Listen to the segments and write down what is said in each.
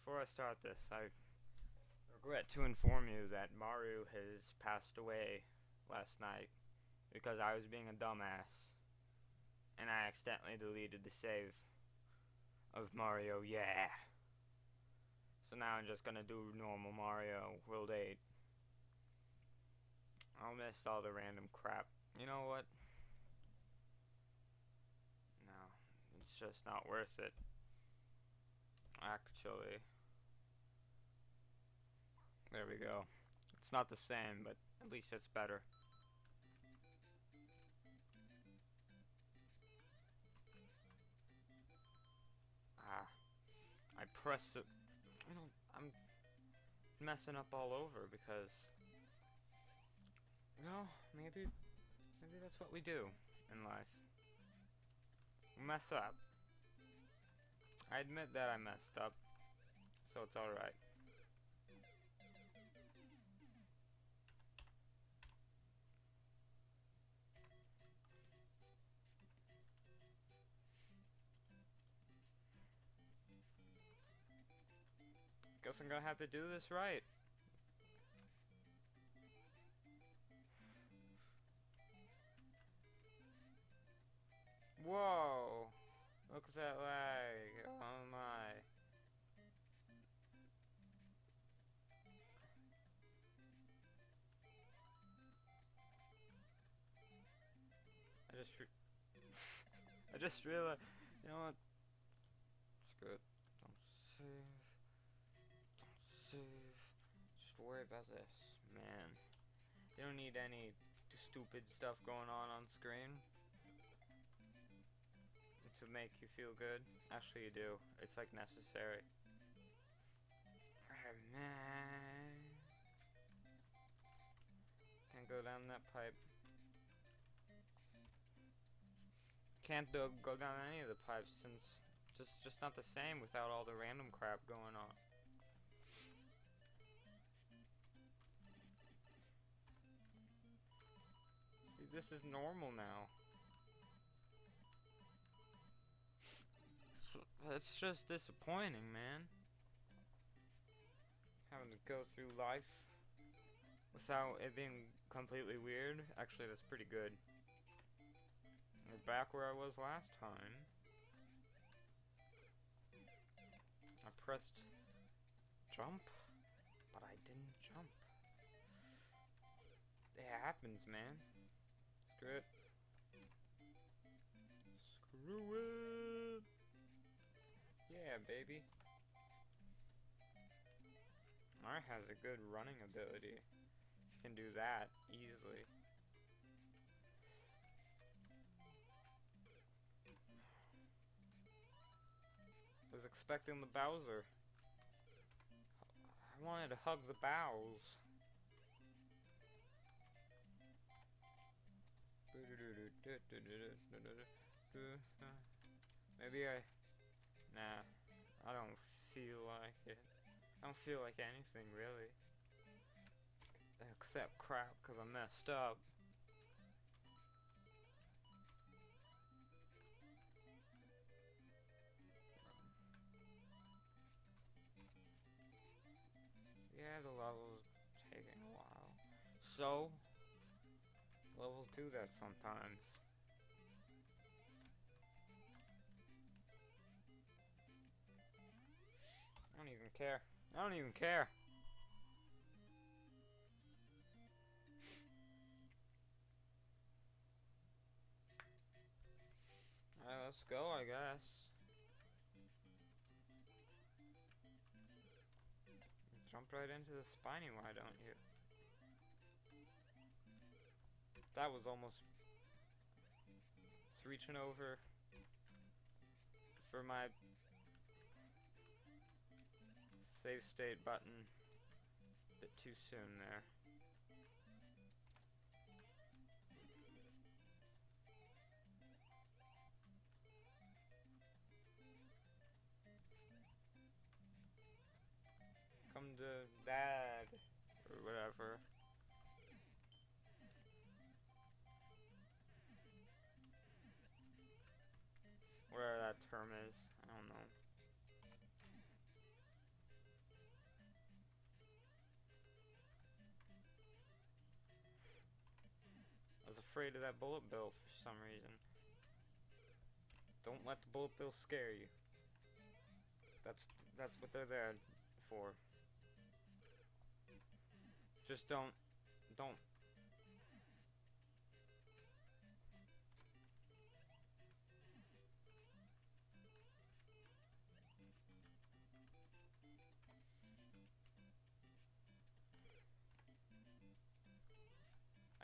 Before I start this, I regret to inform you that Maru has passed away last night because I was being a dumbass and I accidentally deleted the save of Mario, yeah. So now I'm just gonna do normal Mario World 8. I'll miss all the random crap. You know what? No, it's just not worth it. Actually. There we go. It's not the same, but at least it's better. Ah. I pressed it. I don't. I'm messing up all over because. No, maybe. Maybe that's what we do in life. Mess up. I admit that I messed up. So it's alright. Guess I'm gonna have to do this right. Just realized, you know what? Screw it. Don't save Don't save. Just worry about this, man. You don't need any stupid stuff going on on screen to make you feel good. Actually, you do. It's like necessary. Man. Can't go down that pipe. Can't do, go down any of the pipes since just just not the same without all the random crap going on. See, this is normal now. That's just disappointing, man. Having to go through life without it being completely weird. Actually, that's pretty good. We're back where I was last time. I pressed jump, but I didn't jump. It happens, man. Screw it. Screw it. Yeah, baby. Mar has a good running ability. Can do that easily. Was expecting the Bowser. I wanted to hug the bows. Maybe I Nah, I don't feel like it. I don't feel like anything, really. Except crap, because I messed up. So, levels do that sometimes. I don't even care. I don't even care. Alright, let's go, I guess. Jump right into the spiny, why don't you? That was almost... It's reaching over for my Save state button. A bit too soon there. term is. I don't know. I was afraid of that bullet bill for some reason. Don't let the bullet bill scare you. That's that's what they're there for. Just don't don't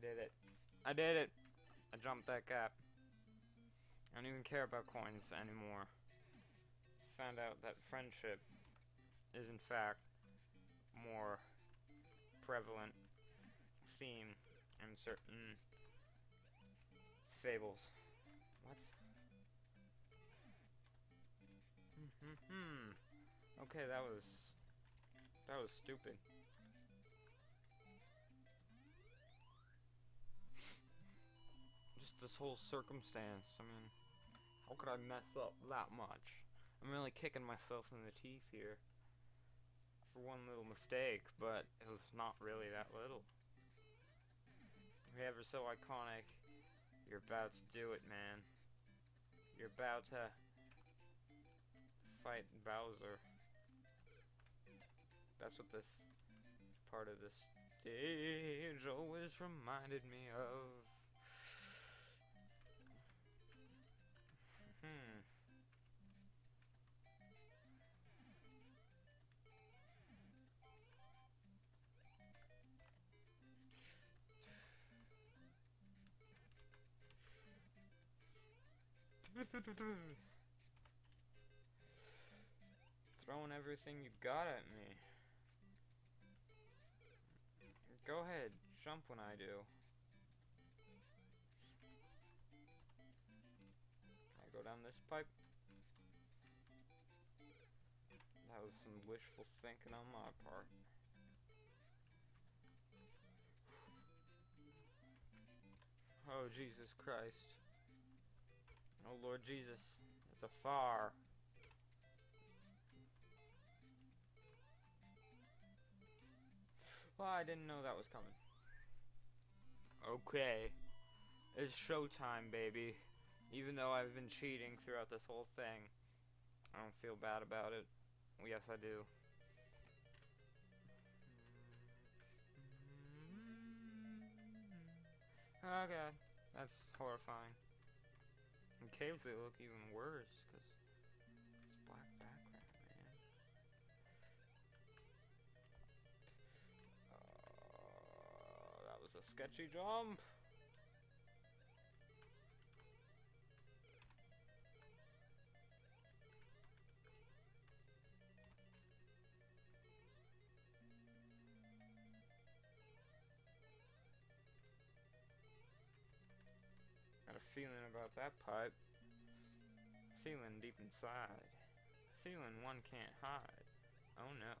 did it. I did it. I jumped that gap. I don't even care about coins anymore. Found out that friendship is in fact more prevalent seen in certain fables. What? Hmm, hmm. Okay, that was that was stupid. This whole circumstance. I mean, how could I mess up that much? I'm really kicking myself in the teeth here for one little mistake, but it was not really that little. You're ever so iconic. You're about to do it, man. You're about to fight Bowser. That's what this part of the stage always reminded me of. Throwing everything you got at me. Go ahead, jump when I do. I go down this pipe. That was some wishful thinking on my part. Oh, Jesus Christ. Oh, Lord Jesus. It's a far. Well, I didn't know that was coming. Okay. It's showtime, baby. Even though I've been cheating throughout this whole thing. I don't feel bad about it. Yes, I do. Oh god, that's horrifying. In caves they look even worse, because it's black background, man. Uh, that was a sketchy jump. Feeling about that pipe. Feeling deep inside. Feeling one can't hide. Oh no.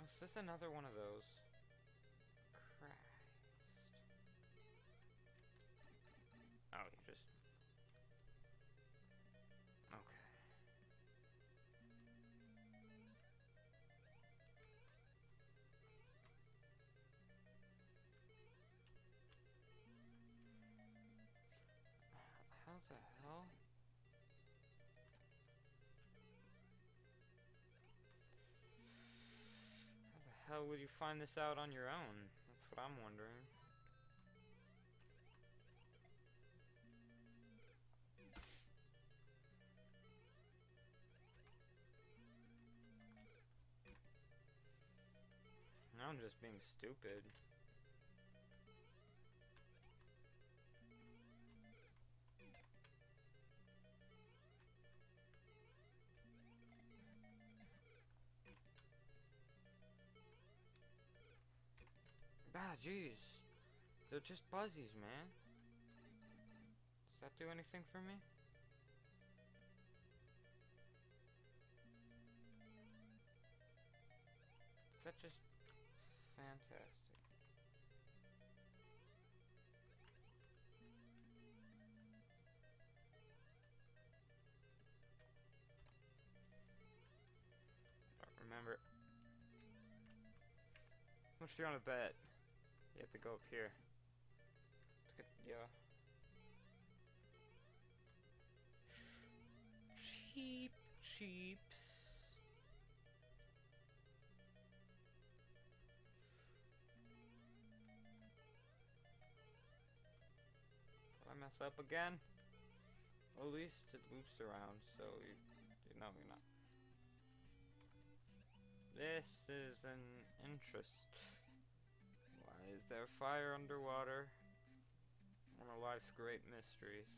Oh, is this another one of those? Hell would you find this out on your own? That's what I'm wondering. I'm just being stupid. Ah, jeez. They're just buzzies, man. Does that do anything for me? That's just fantastic. Remember. How much do you want to bet? You have to go up here. Get, yeah. Cheep, cheeps. Did I mess up again? Well, at least it loops around, so you, you know you're not. This is an interest. Is there fire underwater? One of life's great mysteries.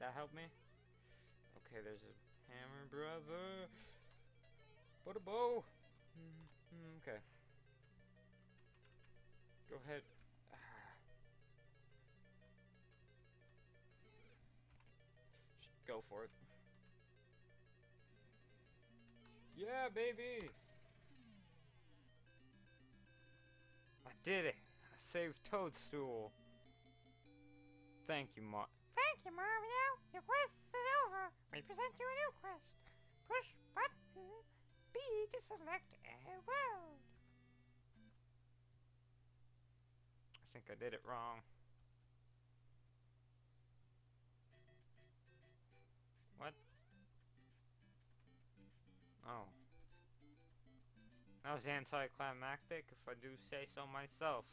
That help me? Okay, there's a hammer, brother. Put a bow. Mm, okay. Go ahead. Just go for it. Yeah, baby! I did it! I saved Toadstool! Thank you, Mar- Thank you, Mario. Your quest is over. We present you a new quest. Push button B to select a world. I think I did it wrong. What? Oh. That was anticlimactic, if I do say so myself.